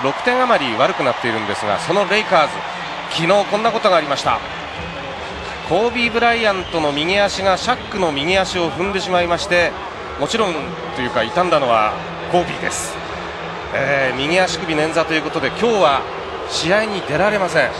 6点余り悪くなっているんですがそのレイカーズ昨日こんなことがありました。コービー・ブライアントの右足がシャックの右足を踏んでしまいましてもちろんというか傷んだのはコービーです、えー右足首捻挫ということで今日は試合に出られません。